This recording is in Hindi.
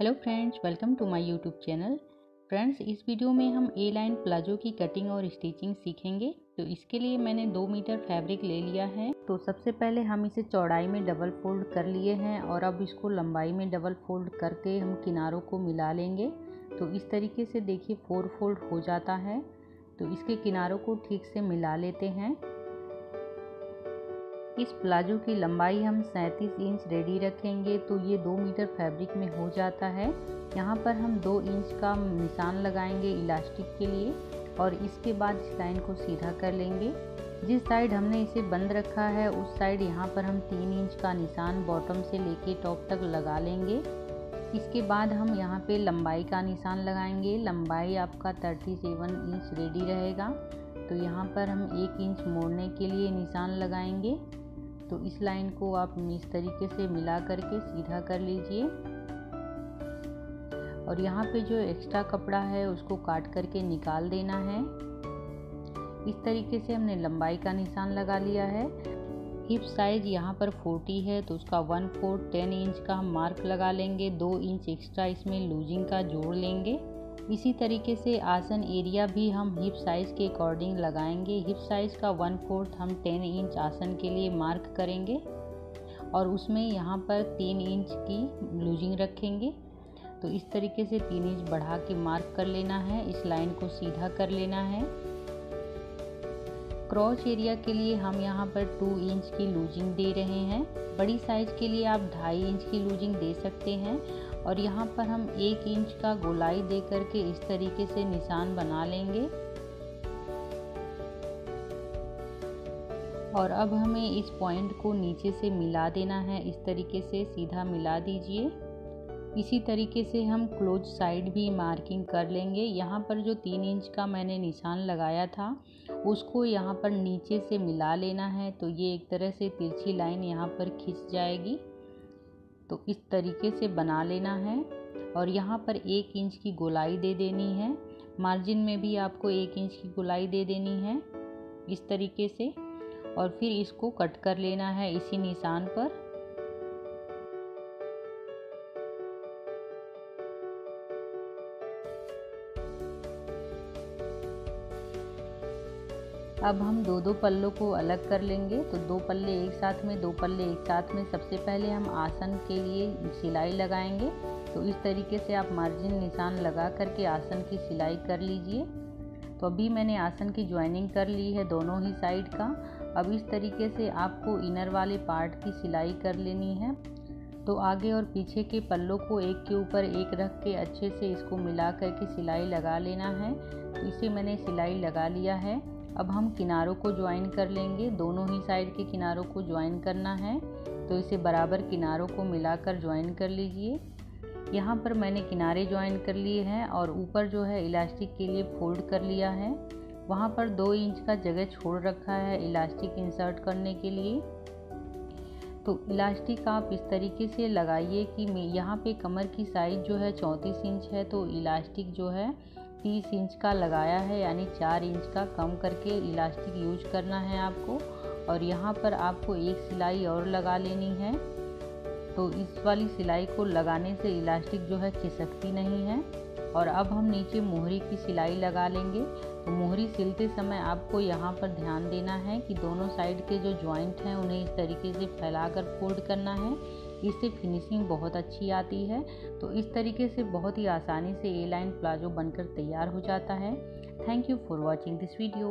Hello friends welcome to my YouTube channel friends इस वीडियो में हम ए लाइन प्लाजो की कटिंग और स्टिचिंग सीखेंगे। तो इसके लिए मैंने दो मीटर फैब्रिक ले लिया है। तो सबसे पहले हम इसे चौड़ाई में डबल फोल्ड कर लिए हैं और अब इसको लंबाई में डबल फोल्ड करके हम किनारों को मिला लेंगे। तो इस तरीके से देखिए फोर फोल्ड हो जाता है। तो इसके किनारों को ठीक से मिला लेते हैं। इस प्लाजो की लंबाई हम सैंतीस इंच रेडी रखेंगे तो ये दो मीटर फैब्रिक में हो जाता है। यहाँ पर हम दो इंच का निशान लगाएँगे इलास्टिक के लिए और इसके बाद इस लाइन को सीधा कर लेंगे। जिस साइड हमने इसे बंद रखा है, उस साइड यहाँ पर हम तीन इंच का निशान बॉटम से लेके टॉप तक लगा लेंगे। इसके बाद हम यहाँ पे लंबाई का निशान लगाएँगे। लंबाई आपका 37 इंच रेडी रहेगा। तो यहाँ पर हम एक इंच मोड़ने के लिए निशान लगाएँगे। तो इस लाइन को आप इस तरीके से मिला करके सीधा कर लीजिए। और यहाँ पे जो एक्स्ट्रा कपड़ा है, उसको काट करके निकाल देना है। इस तरीके से हमने लंबाई का निशान लगा लिया है। हिप साइज़ यहाँ पर 40 है तो उसका वन फोर टेन इंच का हम मार्क लगा लेंगे। दो इंच एक्स्ट्रा इसमें लूजिंग का जोड़ लेंगे। इसी तरीके से आसन एरिया भी हम हिप साइज़ के अकॉर्डिंग लगाएँगे। हिप साइज़ का वन फोर्थ हम टेन इंच आसन के लिए मार्क करेंगे और उसमें यहाँ पर तीन इंच की लूजिंग रखेंगे। तो इस तरीके से तीन इंच बढ़ा के मार्क कर लेना है। इस लाइन को सीधा कर लेना है। क्रॉच एरिया के लिए हम यहाँ पर टू इंच की लूजिंग दे रहे हैं। बड़ी साइज़ के लिए आप ढाई इंच की लूजिंग दे सकते हैं। और यहाँ पर हम एक इंच का गोलाई दे करके इस तरीके से निशान बना लेंगे। और अब हमें इस पॉइंट को नीचे से मिला देना है। इस तरीके से सीधा मिला दीजिए। इसी तरीके से हम क्लोज साइड भी मार्किंग कर लेंगे। यहाँ पर जो तीन इंच का मैंने निशान लगाया था, उसको यहाँ पर नीचे से मिला लेना है। तो ये एक तरह से तिरछी लाइन यहाँ पर खिंच जाएगी। तो इस तरीके से बना लेना है और यहाँ पर एक इंच की गोलाई दे देनी है। मार्जिन में भी आपको एक इंच की गोलाई दे देनी है इस तरीके से और फिर इसको कट कर लेना है इसी निशान पर। अब हम दो दो पल्लों को अलग कर लेंगे। तो दो पल्ले एक साथ में, दो पल्ले एक साथ में। सबसे पहले हम आसन के लिए सिलाई लगाएँगे। तो इस तरीके से आप मार्जिन निशान लगा करके आसन की सिलाई कर लीजिए। तो अभी मैंने आसन की ज्वाइनिंग कर ली है दोनों ही साइड का। अब इस तरीके से आपको इनर वाले पार्ट की सिलाई कर लेनी है। तो आगे और पीछे के पल्लों को एक के ऊपर एक रख के अच्छे से इसको मिला करके सिलाई लगा लेना है। तो इसे मैंने सिलाई लगा लिया है। अब हम किनारों को ज्वाइन कर लेंगे। दोनों ही साइड के किनारों को ज्वाइन करना है। तो इसे बराबर किनारों को मिलाकर ज्वाइन कर लीजिए। यहाँ पर मैंने किनारे ज्वाइन कर लिए हैं और ऊपर जो है इलास्टिक के लिए फोल्ड कर लिया है। वहाँ पर दो इंच का जगह छोड़ रखा है इलास्टिक इंसर्ट करने के लिए। तो इलास्टिक आप इस तरीके से लगाइए कि यहाँ पे कमर की साइज़ जो है चौंतीस इंच है तो इलास्टिक जो है तीस इंच का लगाया है, यानी चार इंच का कम करके इलास्टिक यूज़ करना है आपको। और यहाँ पर आपको एक सिलाई और लगा लेनी है। तो इस वाली सिलाई को लगाने से इलास्टिक जो है खिसकती नहीं है। और अब हम नीचे मोहरी की सिलाई लगा लेंगे। तो मोहरी सिलते समय आपको यहाँ पर ध्यान देना है कि दोनों साइड के जो जॉइंट हैं, उन्हें इस तरीके से फैलाकर फोल्ड करना है। इससे फिनिशिंग बहुत अच्छी आती है। तो इस तरीके से बहुत ही आसानी से ए लाइन प्लाजो बनकर तैयार हो जाता है। Thank you for watching this video